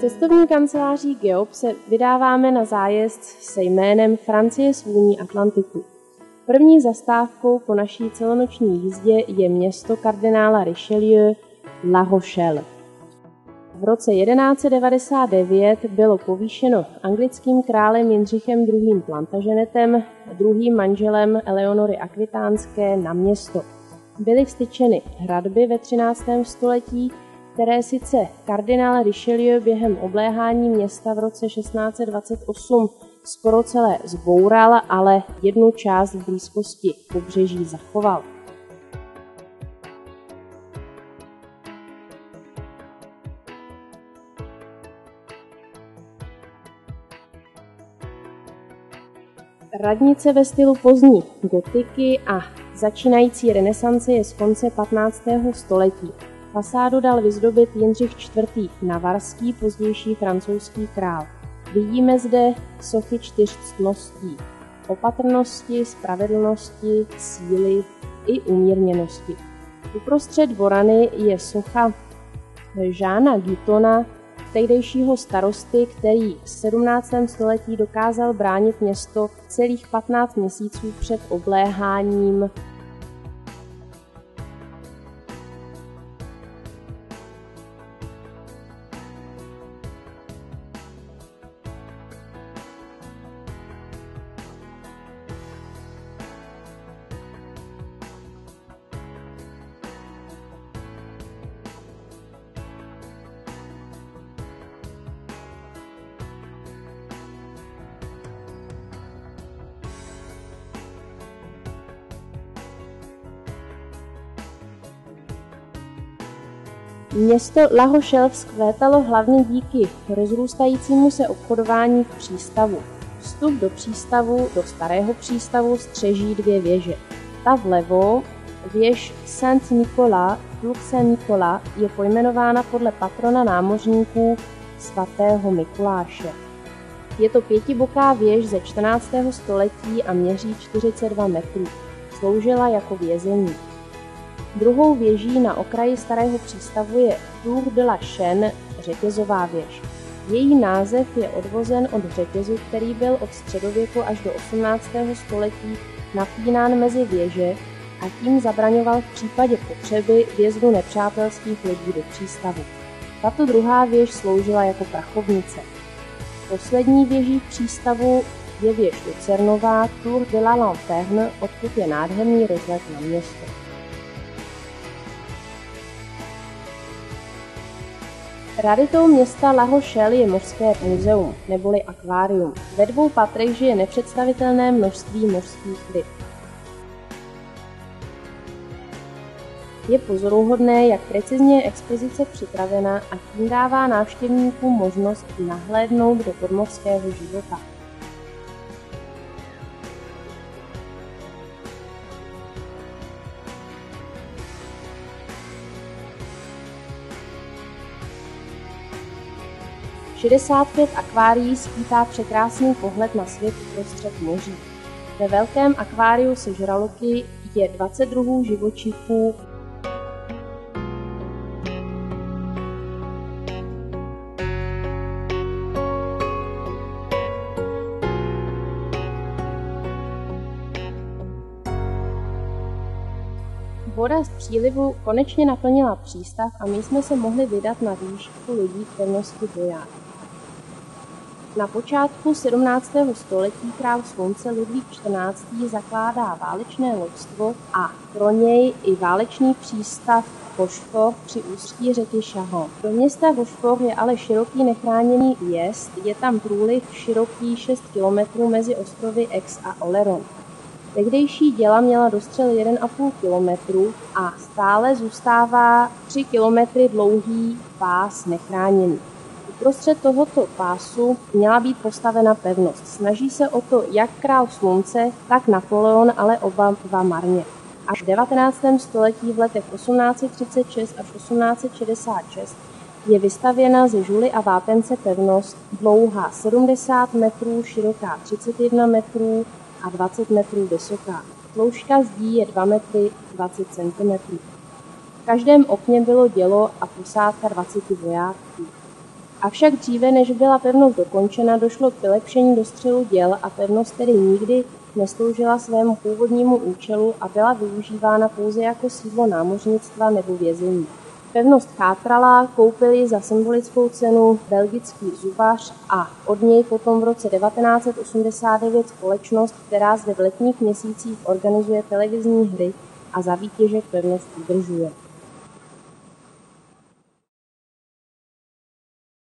Cestovní kanceláří Geop se vydáváme na zájezd se jménem Francie svůní Atlantiku. První zastávkou po naší celonoční jízdě je město kardinála Richelieu La Rochelle. V roce 1199 bylo povýšeno anglickým králem Jindřichem II. Plantagenetem, druhým manželem Eleonory Akvitánské na město. Byly vstyčeny hradby ve 13. století, které sice kardinál Richelieu během obléhání města v roce 1628 skoro celé zboural, ale jednu část v blízkosti pobřeží zachoval. Radnice ve stylu pozdní gotiky a začínající renesance je z konce 15. století. Fasádu dal vyzdobit Jindřich IV. Navarský, pozdější francouzský král. Vidíme zde sochy čtyř ctností. Opatrnosti, spravedlnosti, síly i umírněnosti. Uprostřed dvorany je socha Žána Gitona, tehdejšího starosty, který v 17. století dokázal bránit město celých 15 měsíců před obléháním Město La Rochelle vzkvétalo hlavně díky rozrůstajícímu se obchodování v přístavu. Vstup do přístavu, do starého přístavu, střeží dvě věže. Ta vlevo, věž Saint-Nicolas, Tour Saint-Nicolas, je pojmenována podle patrona námořníků svatého Mikuláše. Je to pětiboká věž ze 14. století a měří 42 metrů. Sloužila jako vězení. Druhou věží na okraji starého přístavu je Tour de la Chaîne, řetězová věž. Její název je odvozen od řetězu, který byl od středověku až do 18. století napínán mezi věže a tím zabraňoval v případě potřeby vězdu nepřátelských lodí do přístavu. Tato druhá věž sloužila jako prachovnice. Poslední věží přístavu je věž Lucernová Tour de la Lanterne, odkud je nádherný rozhled na město. Raritou města La Rochelle je mořské muzeum, neboli akvárium. Ve dvou patrech žije nepředstavitelné množství mořských ryb. Je pozoruhodné, jak precizně je expozice připravena a tím dává návštěvníkům možnost nahlédnout do podmořského života. 65 akvárií skýtá překrásný pohled na svět uprostřed moří. Ve velkém akváriu se žraloky je 20 druhů živočichů Voda z přílivu konečně naplnila přístav a my jsme se mohli vydat na výšku lidí v pevnosti Boják. Na počátku 17. století král slunce Ludvík XIV. zakládá válečné loďstvo a pro něj i válečný přístav Bošfor při ústí řeky Šaho. Do města Bošfor je ale široký nechráněný újezd, je tam průliv široký 6 km mezi ostrovy Ex a Oleron. Tehdejší děla měla dostřel 1,5 km a stále zůstává 3 km dlouhý pás nechráněný. Uprostřed tohoto pásu měla být postavena pevnost. Snaží se o to jak král slunce, tak Napoleon, ale oba dva marně. Až v 19. století v letech 1836 až 1866 je vystavěna ze žuly a vápence pevnost dlouhá 70 metrů, široká 31 metrů a 20 metrů vysoká. Tloušťka zdí je 2 metry 20 cm. V každém okně bylo dělo a posádka 20 vojáků. Avšak dříve, než byla pevnost dokončena, došlo k vylepšení dostřelu děl a pevnost tedy nikdy nesloužila svému původnímu účelu a byla využívána pouze jako sídlo námořnictva nebo vězení. Pevnost chátrala, koupil ji za symbolickou cenu belgický zubař a od něj potom v roce 1989 společnost, která zde v letních měsících organizuje televizní hry a za výtěžek pevnost udržuje.